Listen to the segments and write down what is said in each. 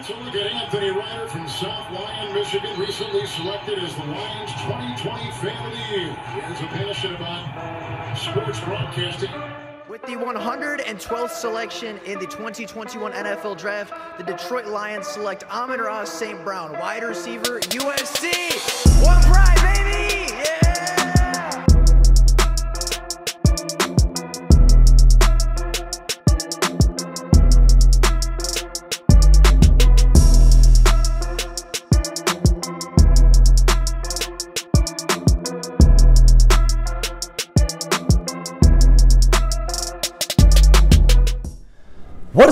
Let's look at Anthony Writer from South Lyon, Michigan, recently selected as the Lions 2020 Fan of the Year. He has a passion about sports broadcasting. With the 112th selection in the 2021 NFL Draft, the Detroit Lions select Amon-Ra St. Brown, wide receiver, USC. One pride, baby!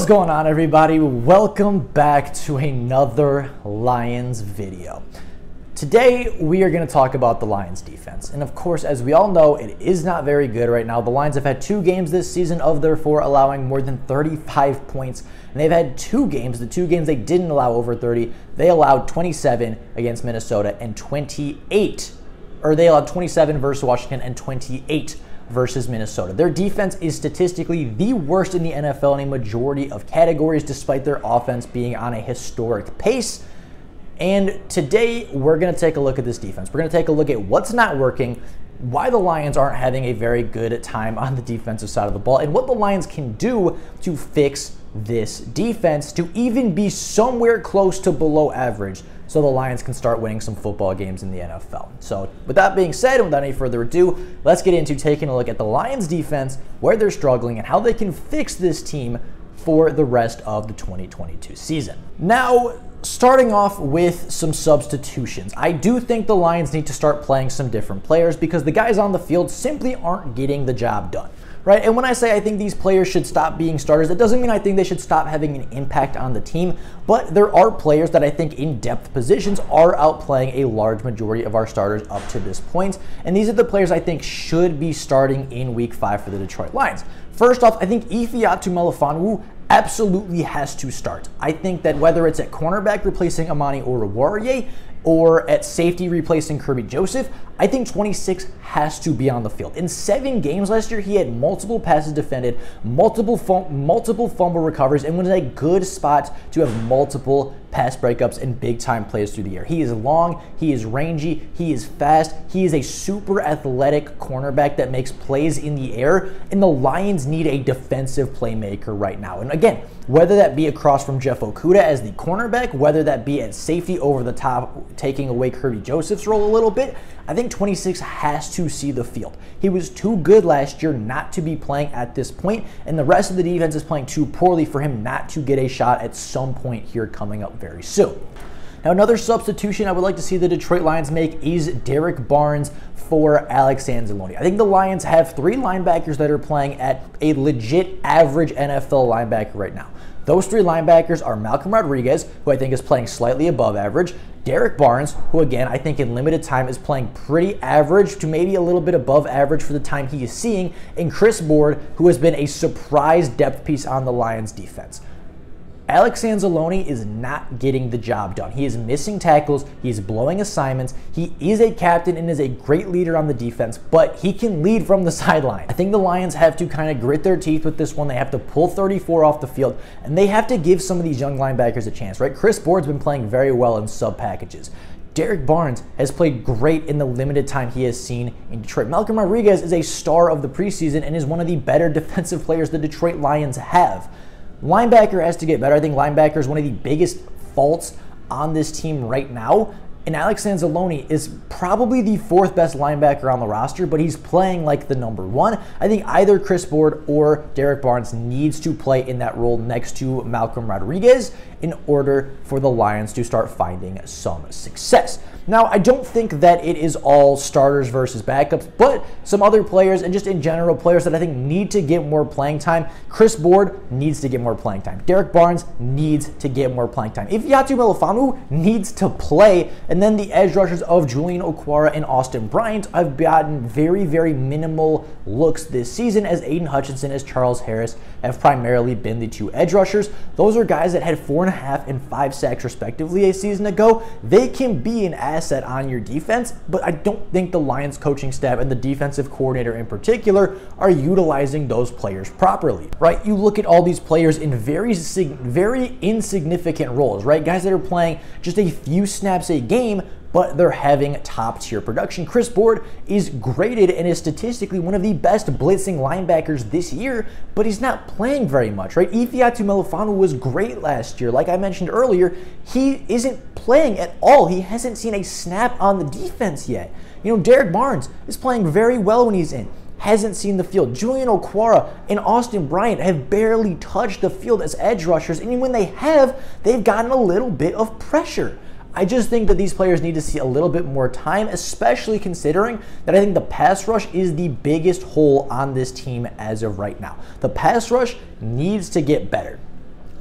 Going on everybody? Welcome back to another Lions video. Today we are going to talk about the Lions defense. And of course, as we all know, it is not very good right now. The Lions have had two games this season of their four allowing more than 35 points. And they've had two games, the two games they didn't allow over 30, they allowed 27 against Minnesota and 28 or they allowed 27 versus Washington and 28 versus Minnesota. Their defense is statistically the worst in the NFL in a majority of categories, despite their offense being on a historic pace. And today, we're going to take a look at this defense. We're going to take a look at what's not working, why the Lions aren't having a very good time on the defensive side of the ball, and what the Lions can do to fix this defense to even be somewhere close to below average so the Lions can start winning some football games in the NFL. So, with that being said, and without any further ado, let's get into taking a look at the Lions defense, where they're struggling, and how they can fix this team for the rest of the 2022 season. Now, starting off with some substitutions. I do think the Lions need to start playing some different players because the guys on the field simply aren't getting the job done right? And when I say I think these players should stop being starters, it doesn't mean I think they should stop having an impact on the team, but there are players that I think in depth positions are outplaying a large majority of our starters up to this point. And these are the players I think should be starting in week five for the Detroit Lions. First off, I think Ifeatu Melifonwu absolutely has to start. I think that whether it's at cornerback replacing Amani Oruwariye, or at safety replacing Kerby Joseph, I think 26 has to be on the field. In seven games last year, he had multiple passes defended, multiple multiple fumble recovers, and was in a good spot to have multiple pass breakups and big time plays through the air. He is long, he is rangy, he is fast, he is a super athletic cornerback that makes plays in the air, and the Lions need a defensive playmaker right now. And again, whether that be across from Jeff Okudah as the cornerback, whether that be at safety over the top, taking away Kerby Joseph's role a little bit, I think 26 has to see the field. He was too good last year not to be playing at this point, and the rest of the defense is playing too poorly for him not to get a shot at some point here coming up very soon. Now, another substitution I would like to see the Detroit Lions make is Derrick Barnes for Alex Anzalone. I think the Lions have three linebackers that are playing at a legit average NFL linebacker right now. Those three linebackers are Malcolm Rodriguez, who I think is playing slightly above average, Derrick Barnes, who again I think in limited time is playing pretty average to maybe a little bit above average for the time he is seeing, and Chris Board, who has been a surprise depth piece on the Lions defense. Alex Anzalone is not getting the job done. He is missing tackles. He is blowing assignments. He is a captain and is a great leader on the defense, but he can lead from the sideline. I think the Lions have to kind of grit their teeth with this one. They have to pull 34 off the field, and they have to give some of these young linebackers a chance, right? Chris Board's been playing very well in sub packages. Derrick Barnes has played great in the limited time he has seen in Detroit. Malcolm Rodriguez is a star of the preseason and is one of the better defensive players the Detroit Lions have. Linebacker has to get better. I think linebacker is one of the biggest faults on this team right now. And Alex Anzalone is probably the fourth best linebacker on the roster, but he's playing like the number one. I think either Chris Board or Derrick Barnes needs to play in that role next to Malcolm Rodriguez in order for the Lions to start finding some success. Now, I don't think that it is all starters versus backups, but some other players and just in general players that I think need to get more playing time. Chris Board needs to get more playing time. Derrick Barnes needs to get more playing time. Ifeatu Melifonwu needs to play, and then the edge rushers of Julian Okwara and Austin Bryant I've gotten very, very minimal looks this season as Aidan Hutchinson as Charles Harris have primarily been the two edge rushers. Those are guys that had four and a half and five sacks respectively a season ago. They can be an asset on your defense, but I don't think the Lions coaching staff and the defensive coordinator in particular are utilizing those players properly, right? You look at all these players in very, very insignificant roles, right? Guys that are playing just a few snaps a game, but they're having top tier production. Chris Board is graded and is statistically one of the best blitzing linebackers this year, but he's not playing very much, right? Ifeatu Melifonwu was great last year. Like I mentioned earlier, he isn't playing at all. He hasn't seen a snap on the defense yet. You know, Derrick Barnes is playing very well when he's in hasn't seen the field. Julian Okwara and Austin Bryant have barely touched the field as edge rushers, and when they have, they've gotten a little bit of pressure. I just think that these players need to see a little bit more time, especially considering that I think the pass rush is the biggest hole on this team as of right now. The pass rush needs to get better.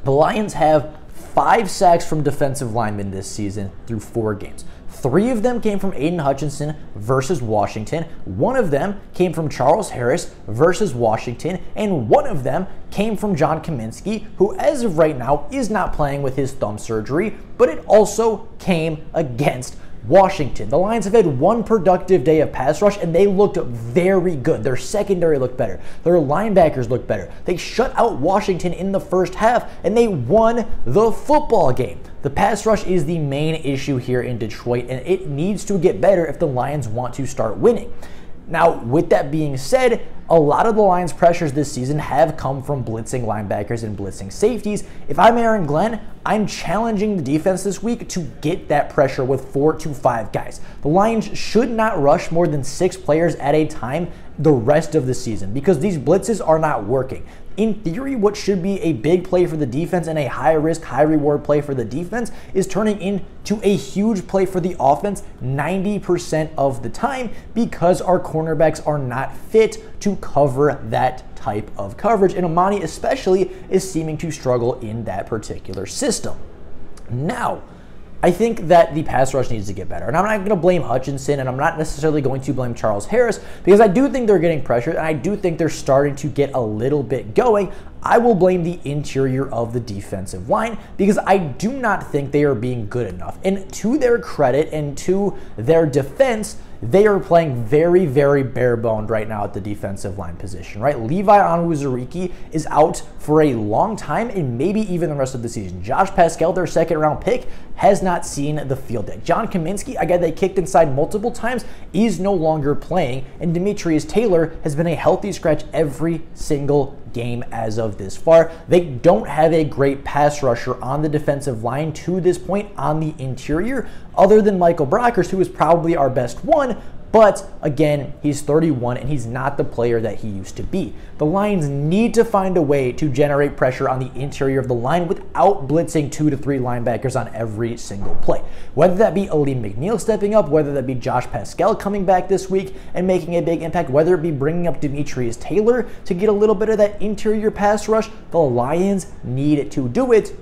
The Lions have five sacks from defensive linemen this season through four games. Three of them came from Aidan Hutchinson versus Washington. One of them came from Charles Harris versus Washington. And one of them came from John Cominsky, who, as of right now, is not playing with his thumb surgery, but it also came against Washington. The Lions have had one productive day of pass rush and they looked very good. Their secondary looked better. Their linebackers looked better. They shut out Washington in the first half and they won the football game. The pass rush is the main issue here in Detroit and it needs to get better if the Lions want to start winning. Now, with that being said, a lot of the Lions' pressures this season have come from blitzing linebackers and blitzing safeties. If I'm Aaron Glenn, I'm challenging the defense this week to get that pressure with four to five guys. The Lions should not rush more than six players at a time the rest of the season because these blitzes are not working in theory, what should be a big play for the defense and a high risk, high reward play for the defense is turning into a huge play for the offense 90% of the time because our cornerbacks are not fit to cover that type of coverage. And Amani, especially, is seeming to struggle in that particular system. Now, I think that the pass rush needs to get better. And I'm not going to blame Hutchinson and I'm not necessarily going to blame Charles Harris because I do think they're getting pressure and I do think they're starting to get a little bit going. I will blame the interior of the defensive line because I do not think they are being good enough. And to their credit and to their defense, they are playing very, very bare boned right now at the defensive line position, right? Levi Onwuzurike is out for a long time and maybe even the rest of the season. Josh Paschal, their second round pick, has not seen the field yet. John Cominsky, a guy they kicked inside multiple times, is no longer playing, and Demetrius Taylor has been a healthy scratch every single game as of this far. They don't have a great pass rusher on the defensive line to this point on the interior, other than Michael Brockers, who is probably our best one, but again, he's 31 and he's not the player that he used to be. The Lions need to find a way to generate pressure on the interior of the line without blitzing two to three linebackers on every single play. Whether that be Alim McNeil stepping up, whether that be Josh Paschal coming back this week and making a big impact, whether it be bringing up Demetrius Taylor to get a little bit of that interior pass rush, the Lions need to do it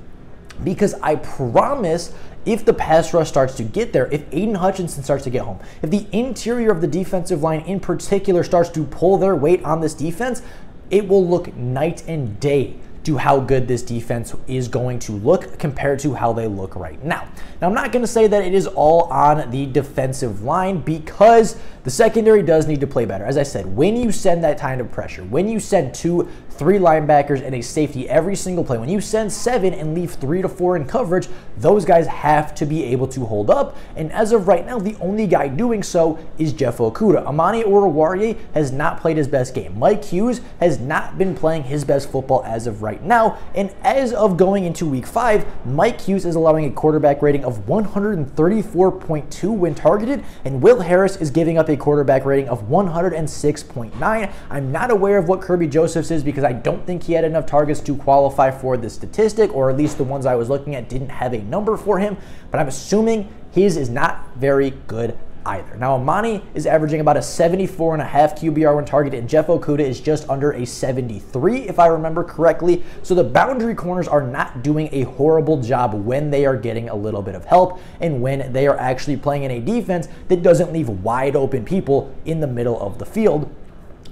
because I promise if the pass rush starts to get there, if Aidan Hutchinson starts to get home, if the interior of the defensive line in particular starts to pull their weight on this defense, it will look night and day to how good this defense is going to look compared to how they look right now. Now, I'm not going to say that it is all on the defensive line because the secondary does need to play better. As I said, when you send that kind of pressure, when you send two three linebackers and a safety every single play. When you send seven and leave three to four in coverage, those guys have to be able to hold up. And as of right now, the only guy doing so is Jeff Okudah. Amani Oruwariye has not played his best game. Mike Hughes has not been playing his best football as of right now. And as of going into week five, Mike Hughes is allowing a quarterback rating of 134.2 when targeted, and Will Harris is giving up a quarterback rating of 106.9. I'm not aware of what Kerby Josephs is because I don't think he had enough targets to qualify for the statistic, or at least the ones I was looking at didn't have a number for him. But I'm assuming his is not very good either. Now, Amani is averaging about a 74 and a half QBR when targeted, and Jeff Okudah is just under a 73, if I remember correctly. So the boundary corners are not doing a horrible job when they are getting a little bit of help and when they are actually playing in a defense that doesn't leave wide open people in the middle of the field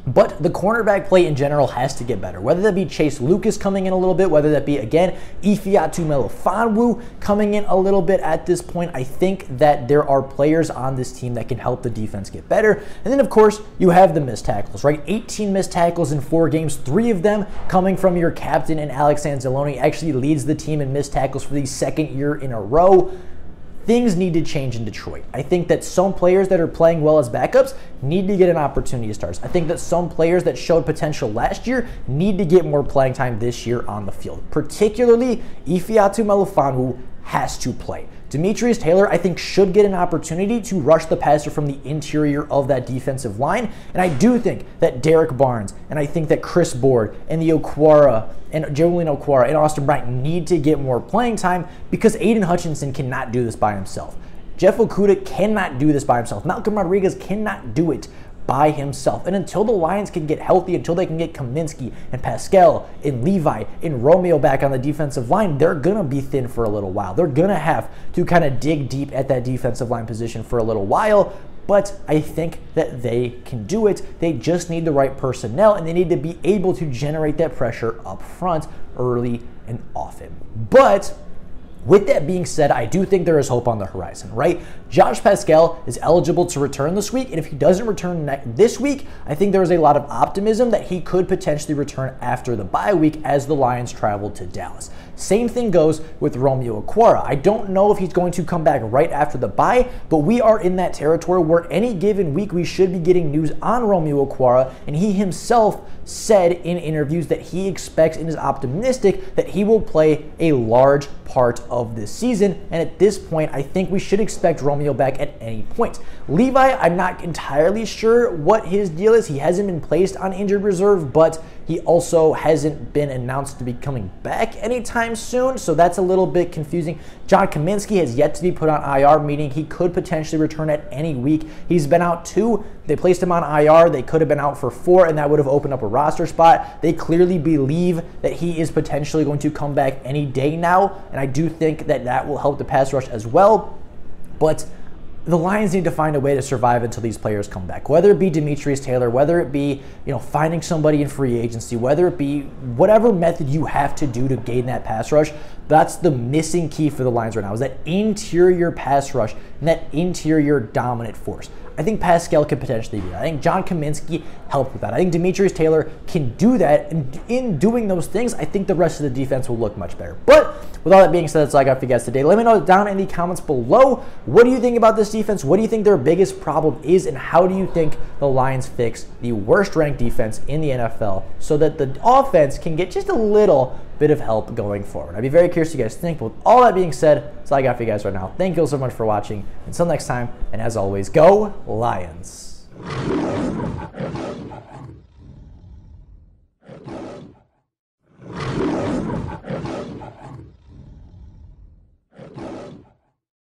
But the cornerback play in general has to get better. Whether that be Chase Lucas coming in a little bit, whether that be, again, Ifeatu Melifonwu coming in a little bit at this point, I think that there are players on this team that can help the defense get better. And then, of course, you have the missed tackles, right? 18 missed tackles in four games, three of them coming from your captain and Alex Anzalone actually leads the team in missed tackles for the second year in a row things need to change in Detroit. I think that some players that are playing well as backups need to get an opportunity to start. I think that some players that showed potential last year need to get more playing time this year on the field. Particularly, Ifeatu Melifonwu has to play. Demetrius Taylor, I think, should get an opportunity to rush the passer from the interior of that defensive line. And I do think that Derrick Barnes and I think that Chris Board and the Okwara and Julian Okwara and Austin Bryant need to get more playing time because Aidan Hutchinson cannot do this by himself. Jeff Okudah cannot do this by himself. Malcolm Rodriguez cannot do it by himself. And until the Lions can get healthy, until they can get Cominsky and Paschal and Levi and Romeo back on the defensive line, they're going to be thin for a little while. They're going to have to kind of dig deep at that defensive line position for a little while. But I think that they can do it. They just need the right personnel and they need to be able to generate that pressure up front early and often. But with that being said, I do think there is hope on the horizon, right? Josh Paschal is eligible to return this week, and if he doesn't return this week, I think there is a lot of optimism that he could potentially return after the bye week as the Lions travel to Dallas. Same thing goes with Romeo Okwara. I don't know if he's going to come back right after the bye, but we are in that territory where any given week we should be getting news on Romeo Okwara, and he himself said in interviews that he expects and is optimistic that he will play a large part of this season. And at this point, I think we should expect Romeo back at any point. Levi, I'm not entirely sure what his deal is. He hasn't been placed on injured reserve, but he also hasn't been announced to be coming back anytime soon, so that's a little bit confusing. John Cominsky has yet to be put on IR, meaning he could potentially return at any week. He's been out two. They placed him on IR. They could have been out for four, and that would have opened up a roster spot. They clearly believe that he is potentially going to come back any day now, and I do think that that will help the pass rush as well. But the Lions need to find a way to survive until these players come back. Whether it be Demetrius Taylor, whether it be you know finding somebody in free agency, whether it be whatever method you have to do to gain that pass rush, that's the missing key for the Lions right now. Is that interior pass rush and that interior dominant force. I think Paschal could potentially do that. I think John Cominsky helped with that. I think Demetrius Taylor can do that. And in doing those things, I think the rest of the defense will look much better. But with all that being said, that's all I got for you guys today. Let me know down in the comments below. What do you think about this defense? What do you think their biggest problem is? And how do you think the Lions fix the worst ranked defense in the NFL so that the offense can get just a little bit of help going forward? I'd be very curious to you guys think. But with all that being said, that's all I got for you guys right now. Thank you all so much for watching. Until next time, and as always, go Lions.